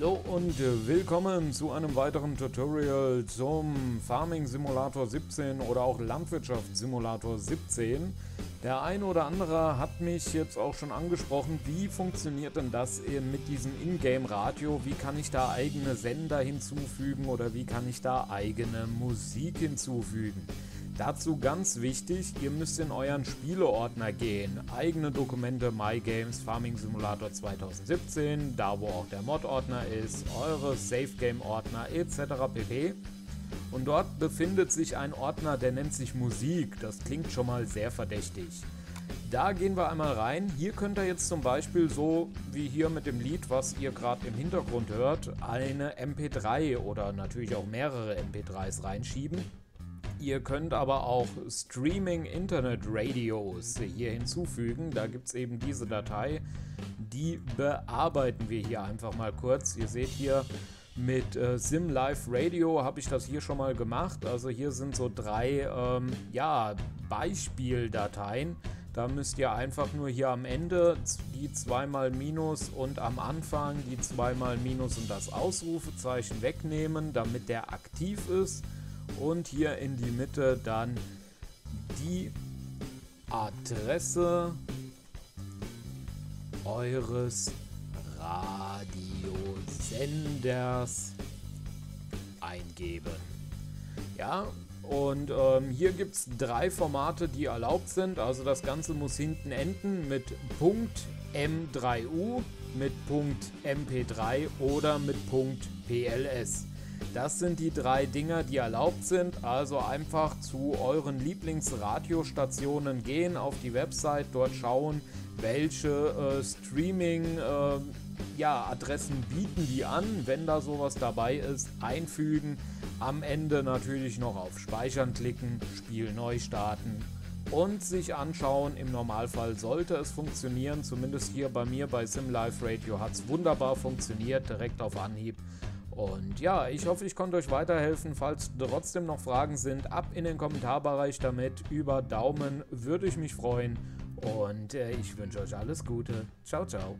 Hallo und willkommen zu einem weiteren Tutorial zum Farming Simulator 17 oder auch Landwirtschaft Simulator 17. Der eine oder andere hat mich jetzt auch schon angesprochen, wie funktioniert denn das mit diesem Ingame Radio? Wie kann ich da eigene Sender hinzufügen oder wie kann ich da eigene Musik hinzufügen? Dazu ganz wichtig, ihr müsst in euren Spieleordner gehen. Eigene Dokumente, My Games, Farming Simulator 2017, da wo auch der Mod-Ordner ist, eure Safe Game-Ordner etc. pp. Und dort befindet sich ein Ordner, der nennt sich Musik. Das klingt schon mal sehr verdächtig. Da gehen wir einmal rein. Hier könnt ihr jetzt zum Beispiel so wie hier mit dem Lied, was ihr gerade im Hintergrund hört, eine MP3 oder natürlich auch mehrere MP3s reinschieben. Ihr könnt aber auch Streaming Internet Radios hier hinzufügen. Da gibt es eben diese Datei. Die bearbeiten wir hier einfach mal kurz. Ihr seht hier mit äh, Sim Live Radio habe ich das hier schon mal gemacht. Also hier sind so drei ähm, ja, Beispieldateien. Da müsst ihr einfach nur hier am Ende die zweimal Minus und am Anfang die zweimal Minus und das Ausrufezeichen wegnehmen, damit der aktiv ist und hier in die Mitte dann die Adresse eures Radiosenders eingeben. Ja, und ähm, hier gibt es drei Formate, die erlaubt sind. Also das Ganze muss hinten enden mit .m3u, mit .mp3 oder mit .pls. Das sind die drei Dinger, die erlaubt sind. Also einfach zu euren Lieblingsradiostationen gehen, auf die Website, dort schauen, welche äh, Streaming äh, ja, Adressen bieten die an. Wenn da sowas dabei ist, einfügen. Am Ende natürlich noch auf Speichern klicken, Spiel neu starten und sich anschauen. Im Normalfall sollte es funktionieren. Zumindest hier bei mir bei SimLife Radio hat es wunderbar funktioniert, direkt auf Anhieb. Und ja, ich hoffe, ich konnte euch weiterhelfen. Falls trotzdem noch Fragen sind, ab in den Kommentarbereich damit. Über Daumen würde ich mich freuen. Und äh, ich wünsche euch alles Gute. Ciao, ciao.